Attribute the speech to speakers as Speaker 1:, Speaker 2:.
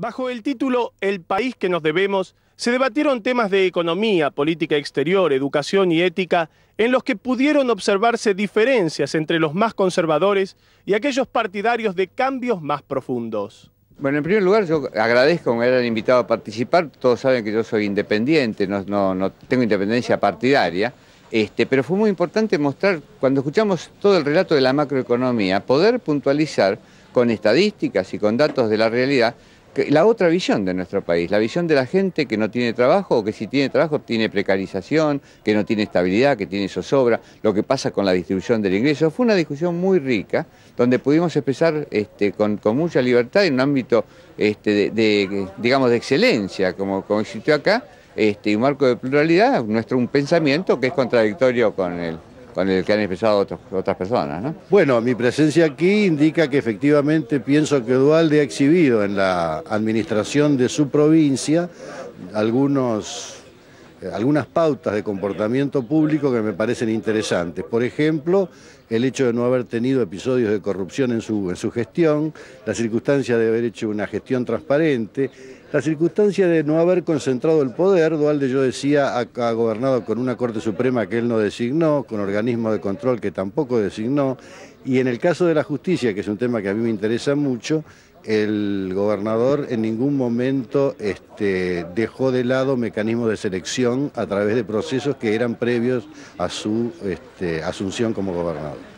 Speaker 1: Bajo el título El país que nos debemos, se debatieron temas de economía, política exterior, educación y ética, en los que pudieron observarse diferencias entre los más conservadores y aquellos partidarios de cambios más profundos.
Speaker 2: Bueno, en primer lugar yo agradezco que me hayan invitado a participar. Todos saben que yo soy independiente, no, no, tengo independencia partidaria. Este, pero fue muy importante mostrar, cuando escuchamos todo el relato de la macroeconomía, poder puntualizar con estadísticas y con datos de la realidad la otra visión de nuestro país, la visión de la gente que no tiene trabajo o que si tiene trabajo tiene precarización, que no tiene estabilidad, que tiene zozobra, lo que pasa con la distribución del ingreso. Fue una discusión muy rica donde pudimos expresar este, con, mucha libertad en un ámbito este, de, digamos, de excelencia, como, existió acá, este, un marco de pluralidad, nuestro un pensamiento que es contradictorio con el, con el que han expresado otras personas. ¿no?
Speaker 3: Bueno, mi presencia aquí indica que efectivamente pienso que Dualde ha exhibido en la administración de su provincia algunos, eh, algunas pautas de comportamiento público que me parecen interesantes. Por ejemplo, el hecho de no haber tenido episodios de corrupción en su, en su gestión, la circunstancia de haber hecho una gestión transparente, la circunstancia de no haber concentrado el poder, Dualde yo decía, ha, gobernado con una Corte Suprema que él no designó, con organismos de control que tampoco designó, y en el caso de la justicia, que es un tema que a mí me interesa mucho, el gobernador en ningún momento este, dejó de lado mecanismos de selección a través de procesos que eran previos a su este, asunción como gobernador.